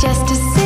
just to see.